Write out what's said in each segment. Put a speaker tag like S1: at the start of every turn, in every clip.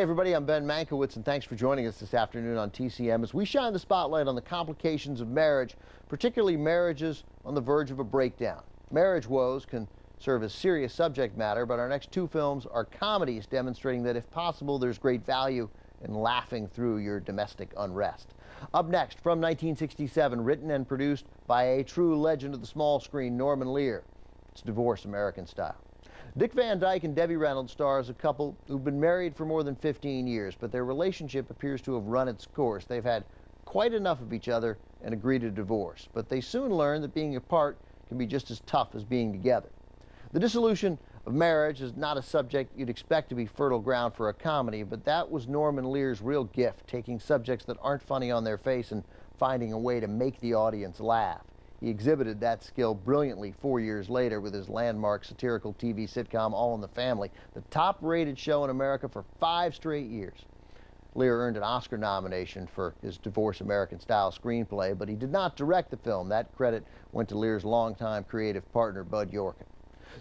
S1: everybody, I'm Ben Mankiewicz, and thanks for joining us this afternoon on TCM as we shine the spotlight on the complications of marriage, particularly marriages on the verge of a breakdown. Marriage woes can serve as serious subject matter, but our next two films are comedies demonstrating that if possible, there's great value in laughing through your domestic unrest. Up next, from 1967, written and produced by a true legend of the small screen, Norman Lear. It's Divorce American Style. Dick Van Dyke and Debbie Reynolds star as a couple who've been married for more than 15 years, but their relationship appears to have run its course. They've had quite enough of each other and agreed to divorce, but they soon learn that being apart can be just as tough as being together. The dissolution of marriage is not a subject you'd expect to be fertile ground for a comedy, but that was Norman Lear's real gift, taking subjects that aren't funny on their face and finding a way to make the audience laugh. He exhibited that skill brilliantly four years later with his landmark satirical TV sitcom All in the Family, the top rated show in America for five straight years. Lear earned an Oscar nomination for his Divorce American Style screenplay, but he did not direct the film. That credit went to Lear's longtime creative partner, Bud Yorkin.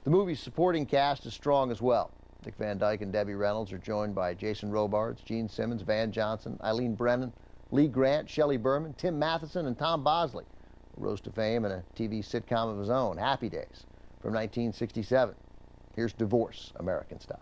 S1: The movie's supporting cast is strong as well. Dick Van Dyke and Debbie Reynolds are joined by Jason Robards, Jean Simmons, Van Johnson, Eileen Brennan, Lee Grant, Shelley Berman, Tim Matheson, and Tom Bosley rose to fame in a TV sitcom of his own, Happy Days, from 1967. Here's Divorce, American Style.